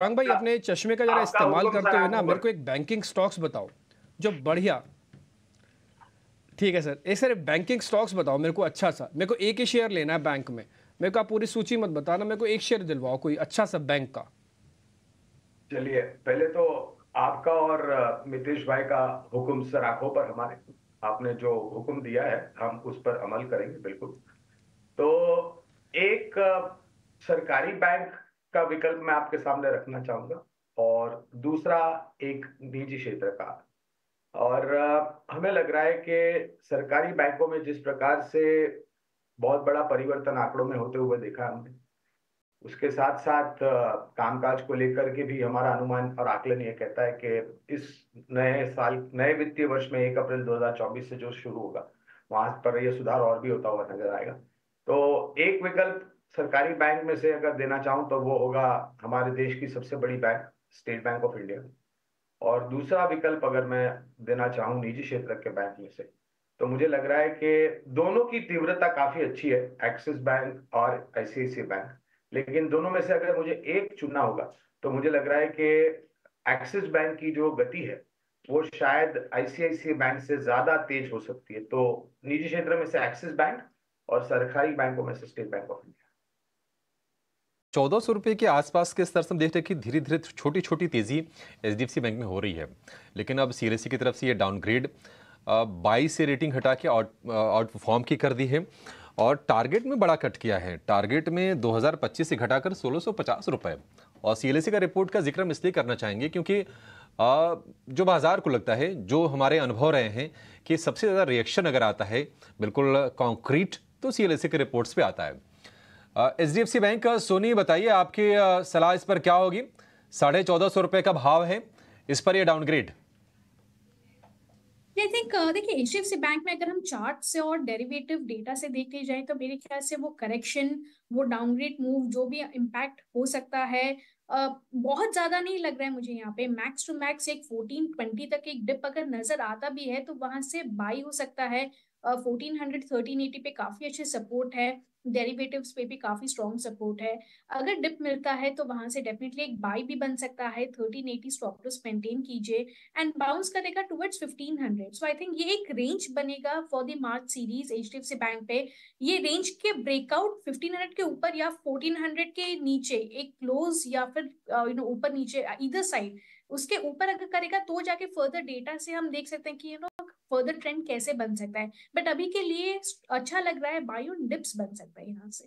रंग भाई अपने चश्मे का जरा इस्तेमाल करते हुए ना मेरे को एक बैंकिंग स्टॉक्स बताओ जो बढ़िया। ठीक है सर एक सर बैंकिंग स्टॉक्स बताओ मेरे को अच्छा सा। मेरे को एक ही शेयर लेना है बैंक में। मेरे को आप पूरी सूची मत बताना मेरे को एक शेयर दिलवाओ कोई अच्छा सा बैंक का। चलिए पहले तो आपका और मितेश भाई का हुक्म सर आँखों पर हमारे। आपने जो हुक्म दिया है हम उस पर अमल करेंगे बिल्कुल। तो एक सरकारी बैंक का विकल्प मैं आपके सामने रखना चाहूँगा। और दूसरा एक निजी क्षेत्र का। और हमें लग रहा है कि सरकारी बैंकों में जिस प्रकार से बहुत बड़ा परिवर्तन आंकड़ों में होते हुए देखा हमने, उसके साथ साथ कामकाज को लेकर के भी हमारा अनुमान और आकलन ये कहता है कि इस नए साल, नए वित्तीय वर्ष में एक अप्रैल 2024 से जो शुरू होगा, वहाँ पर यह सुधार और भी होता हुआ नज़र आएगा। तो एक विकल्प सरकारी बैंक में से अगर देना चाहूँ तो वो होगा हमारे देश की सबसे बड़ी bank state bank of India और दूसरा विकल्प अगर मैं देना चाहूँ निजी क्षेत्र के बैंक में से तो मुझे लग रहा है कि दोनों की तीव्रता काफ़ी अच्छी है एक्सिस बैंक और आईसीआईसी बैंक लेकिन दोनों में से अगर मुझे एक चुनना होगा तो मुझे लग रहा है कि एक्सिस बैंक की जो गति है, वो शायद आईसीआईसी बैंक से ज़्यादा तेज हो सकती है। तो निजी क्षेत्र में से एक्सिस बैंक और सरकारी बैंकों में से स्टेट बैंक ऑफ़ इंडिया चौदह सौ रुपये के आसपास के स्तर से हम देखते हैं कि धीरे धीरे छोटी छोटी तेज़ी एचडीएफसी बैंक में हो रही है। लेकिन अब CLC की तरफ़ से ये डाउनग्रेड बाईस से रेटिंग हटा के आउट आउट परफॉर्म की कर दी है और टारगेट में बड़ा कट किया है। टारगेट में 2025 से घटाकर सोलह सौ रुपये और सी का रिपोर्ट का ज़िक्र हम इसलिए करना चाहेंगे क्योंकि आ, जो बाज़ार को लगता है जो हमारे अनुभव रहे हैं कि सबसे ज़्यादा रिएक्शन अगर आता है बिल्कुल कॉन्क्रीट तो सी के रिपोर्ट्स पे आता है। H D F C bank Soni, बताइए आपकी सलाह इस पर क्या होगी? साढ़े चौदह सौ रुपये का भाव है, इस पर यह डाउनग्रेड आई थिंक देखिए, H D F C bank में अगर हम चार्ट से और डेरिवेटिव डेटा से देखते जाए तो मेरे ख्याल से वो करेक्शन वो डाउनग्रेड मूव जो भी इम्पैक्ट हो सकता है बहुत ज़्यादा नहीं लग रहा है मुझे यहाँ पे। मैक्स टू मैक्स एक 1420 तक एक डिप अगर नज़र आता भी है तो वहाँ से बाई हो सकता है। फोर्टीन हंड्रेड थर्टीन एटी पे काफ़ी अच्छे सपोर्ट है। डेरिवेटिव्स पे भी काफ़ी स्ट्रॉन्ग सपोर्ट है। अगर डिप मिलता है तो वहाँ से डेफिनेटली एक बाई भी बन सकता है। Thirteen eighty stop loss maintain कीजिए एंड बाउंस करेगा towards fifteen hundred so I think ये एक रेंज बनेगा for the March series H D F C bank पे। ये रेंज के ब्रेकआउट 1500 के ऊपर या 1400 के नीचे, एक क्लोज या फिर यू नो ऊपर नीचे इधर साइड उसके ऊपर अगर करेगा तो जाके फर्दर डेटा से हम देख सकते हैं कि यू नो फर्दर ट्रेंड कैसे बन सकता है? बट अभी के लिए अच्छा लग रहा है बायो डिप्स बन सकता है यहाँ से।